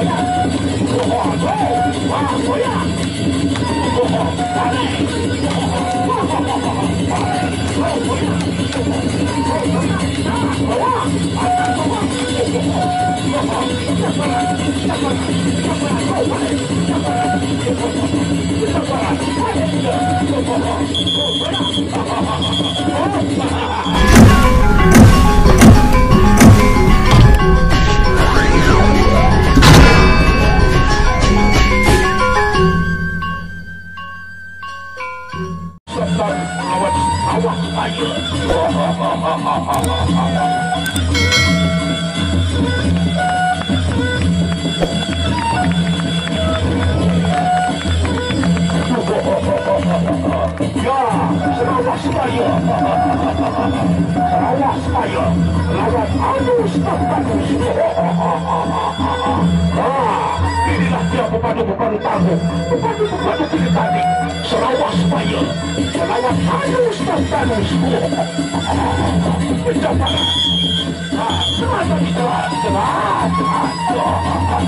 我不会，我不会。Layak saya Layak aku Sepatu Inilah dia pepadu-pepadu tangguh Pepadu-pepadu kita tadi Serawak saya Serawak aku Sepatu Pejabat Semasa kita Selamat Selamat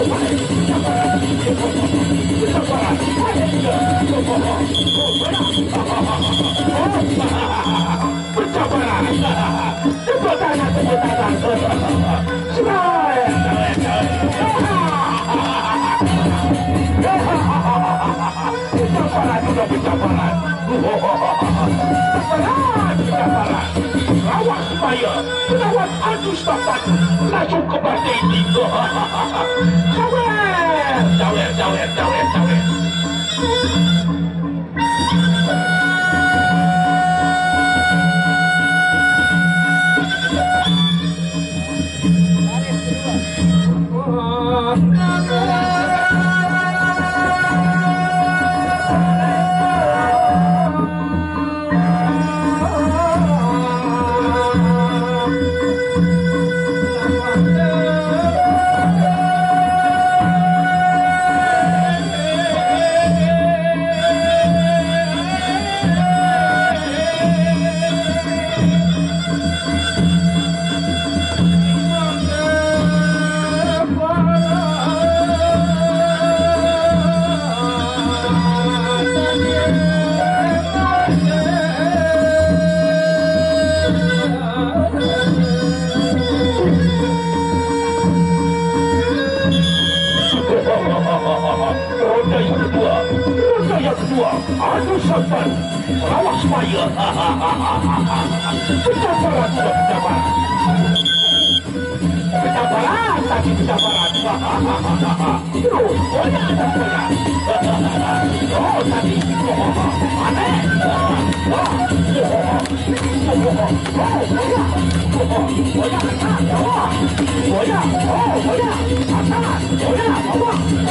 不叫过来，不叫过来。sus papás, la yuca parte y pico. ¡Tower! ¡Tower, tower, tower, tower! kedua Anu Sampan Sarawak Semaya Kecabaran pula kecabaran Kecabaran tapi kecabaran Terus banyak ada Oh tadi Aneh Oh, Oh banyak Oh, anak Banyak Oh banyak Anak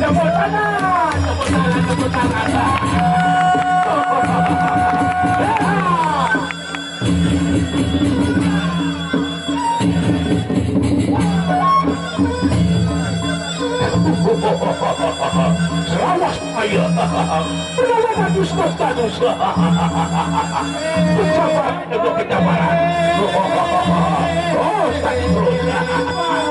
Tepuk tangan, tepuk tangan, tepuk tangan. Selamat saya. Berapa bagus kau bagus Bersama dengan kita Oh, tadi berusaha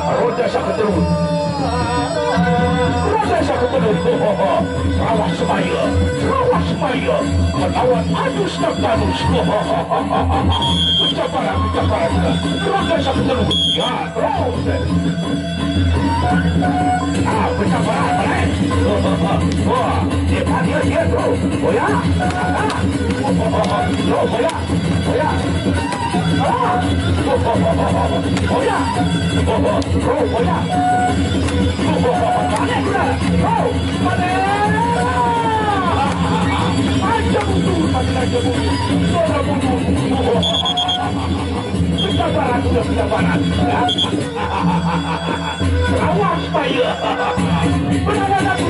Roda Syakut Terun Roda Syakut Terun oh, oh, oh. Rawah Semaya Rawah Semaya Melawan Anus dan Danus. Pencaparan, pencaparan Roda Syakut Terun Ya, Roda Ah, pencaparan 哥，你把这个节奏，我呀，啊，我我我我，呀，我呀，啊，我我我我我，我呀，我我老我呀，我我我我，干来干来，走，干来。做的不足，不够。不想管了，就是不想管了。啊！哈哈哈哈哈！啊，我是白爷。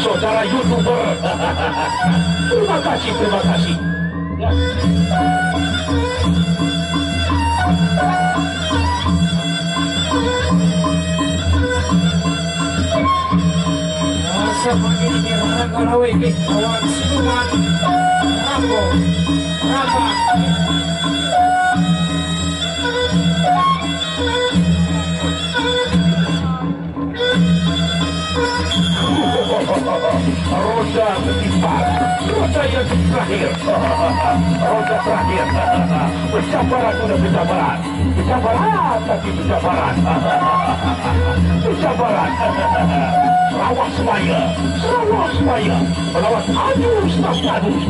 saudara youtuber terima kasih terima kasih ya. Ini orang kalau ini kawan siluman Rambo Rambo roda keempat, roda yang terakhir, roda terakhir, pencabaran sudah pencabaran, pencabaran tapi pencabaran, pencabaran, Sarawak semaya, Sarawak semaya, melawan Adus Adus,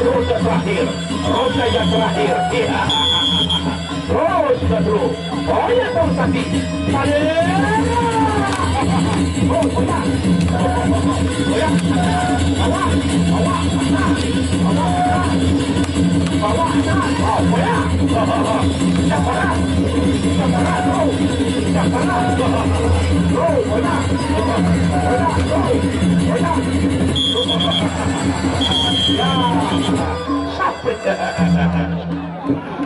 roda terakhir, roda yang terakhir, terus terus, oh ya terus tadi, Yeah.